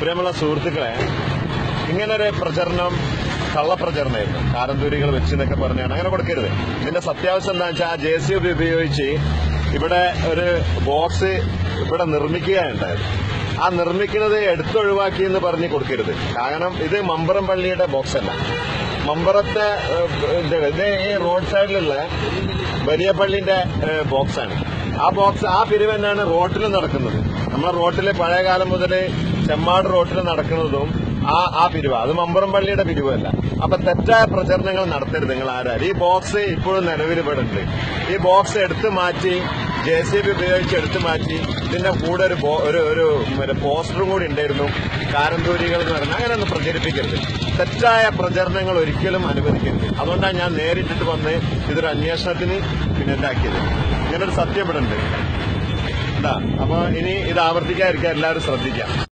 പ്രിയമുള്ള സുഹൃത്തുക്കളെ ഇങ്ങനൊരു പ്രചരണം കള്ളപ്രചരണമായിരുന്നു. കാരന്തൂരികൾ വെച്ച് എന്നൊക്കെ പറഞ്ഞാണ്. അങ്ങനെ കൊടുക്കരുത്. ഇതിന്റെ സത്യാവശ്യം എന്താ വെച്ചാൽ ജെ സി ബി ഉപയോഗിച്ച് ഇവിടെ ഒരു ബോക്സ് ഇവിടെ നിർമ്മിക്കുകയുണ്ടായത് ആ നിർമ്മിക്കുന്നത് എടുത്തൊഴിവാക്കി എന്ന് പറഞ്ഞ് കൊടുക്കരുത്. കാരണം ഇത് മമ്പറം പള്ളിയുടെ ബോക്സ് അല്ല. മമ്പറത്തെ ഇത് ഈ റോഡ് സൈഡിലുള്ള വലിയ പള്ളിന്റെ ബോക്സ് ആണ് ആ ബോക്സ് ആ പിരിവ് തന്നെയാണ് റോട്ടിൽ നടക്കുന്നത്. നമ്മളെ റോട്ടിൽ പഴയ കാലം മുതൽ ചെമ്മാട് റോട്ടിൽ നടക്കുന്നതും ആ ആ പിരിവ്. അത് മമ്പറം പള്ളിയുടെ പിരിവല്ല. അപ്പൊ തെറ്റായ പ്രചരണങ്ങൾ നടത്തരുത് നിങ്ങൾ ആരാരും ഈ ബോക്സ് ഇപ്പോഴും നിലവിൽ ഇവിടെ ഈ ബോക്സ് എടുത്തു മാറ്റി ജെ സി ബി ഉപയോഗിച്ച് എടുത്തു മാറ്റി. ഇതിന്റെ കൂടെ ഒരു ഒരു ഒരു പോസ്റ്ററും കൂടി ഉണ്ടായിരുന്നു. കാരന്തൂരികൾ എന്ന് പറഞ്ഞാൽ അങ്ങനെയൊന്നും പ്രചരിപ്പിക്കരുത്. തെറ്റായ പ്രചരണങ്ങൾ ഒരിക്കലും അനുവദിക്കരുത്. അതുകൊണ്ടാണ് ഞാൻ നേരിട്ടിട്ട് വന്ന് ഇതൊരു അന്വേഷണത്തിന് പിന്നെ ഇതാക്കിയത്. ഇങ്ങനൊരു സത്യം ഇവിടെ ഉണ്ട്. എന്താ? ഇനി ഇത് ആവർത്തിക്കാതിരിക്കാൻ എല്ലാവരും ശ്രദ്ധിക്കാം.